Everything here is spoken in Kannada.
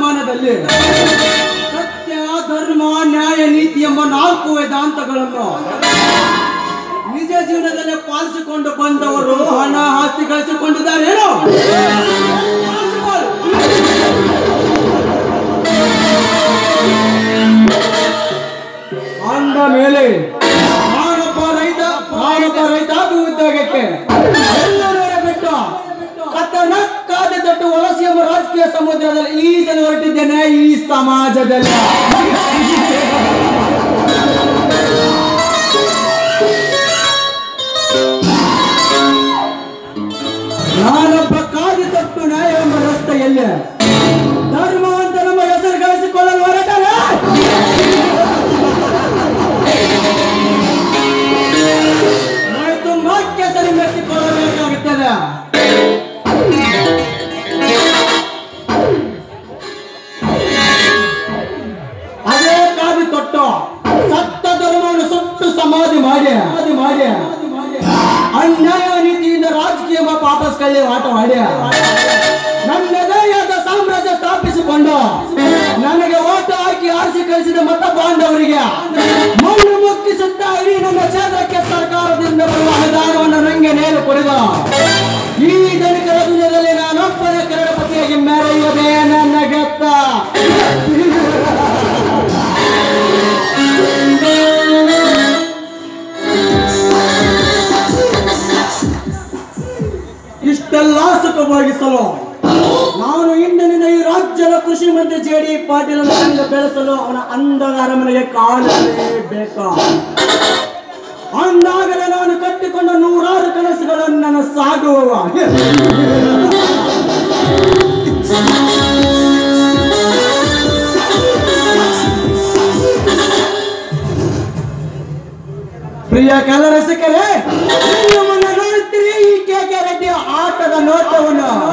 ವಿದ್ಯಮಾನದಲ್ಲಿ ಸತ್ಯ, ಧರ್ಮ, ನ್ಯಾಯ, ನೀತಿ ಎಂಬ ನಾಲ್ಕು ವೇದಾಂತಗಳನ್ನು ನಿಜ ಜೀವನದಲ್ಲಿ ಪಾಲಿಸಿಕೊಂಡು ಬಂದವರು ಹಣ, ಆಸ್ತಿ ಗಳಿಸಿಕೊಂಡಿದ್ದಾರೇನೋ ಅಂದ ಮೇಲೆ ನಾನೊಬ್ಬ ರೈತ ಭಾರತ ರೈತ ಉದ್ಯೋಗಕ್ಕೆ ಎಂಬ ರಾಜಕೀಯ ಸಮುದ್ರದಲ್ಲಿ ಈಜಲು ಹೊರಟಿದ್ದೇನೆ ಈ ಸಮಾಜದಲ್ಲಿ. ನಾನೊಬ್ಬ ಕಾದು ತಪ್ಪು ನ್ಯಾಯ ಎಂಬ ರಸ್ತೆಯಲ್ಲಿ ಧರ್ಮ ಮಾಡಿ ಅನ್ಯಾಯ ನೀತಿಯಿಂದ ರಾಜಕೀಯ ವಾಪಸ್ ಕೈಯಲ್ಲಿ ಆಟ ಮಾಡಿ ನನ್ನದೇಯಾದ ಸಾಮ್ರಾಜ್ಯ ಸ್ಥಾಪಿಸಿಕೊಂಡು. ನನಗೆ ಓಟ ಹಾಕಿ ಆರಿಸಿ ಕಳಿಸಿದ ಮತ ಬಾಂಧವರಿಗೆ ಮಣ್ಣು ಮುಕ್ಕಿಸುತ್ತಾ ಇಡೀ ನನ್ನ ಕ್ಷೇತ್ರಕ್ಕೆ ಸರ್ಕಾರದಿಂದ ಬರುವ ಅನುದಾನವನ್ನು ನಂಗೆ ನೇರು ಕೊಡಿದ ಈ ದಲಿತರ ದಿನದಲ್ಲಿ ನಾನೊಬ್ಬನ ಕರಡಪತಿಯಾಗಿ ಮೆರೆಯುವುದೇ ಸುಖವಾಗಿಸಲು ನಾನು ಇಂದಿನಿಂದ ಈ ರಾಜ್ಯದ ಕೃಷಿ ಮಂತ್ರಿ ಜೆ ಡಿ ಪಾಟೀಲ್ ಬೆಳೆಸಲು ಅವನ ಅಂದದ ಅರಮನೆಗೆ ಕಾಣಲೇಬೇಕು ಅಂದಾಗಲೇ ನಾನು ಕಟ್ಟಿಕೊಂಡ ನೂರಾರು ಕನಸುಗಳನ್ನು ನನ್ನ ಸಾಗುವವ. ಪ್ರಿಯ ಕಲ ನೋಟವನ್ನು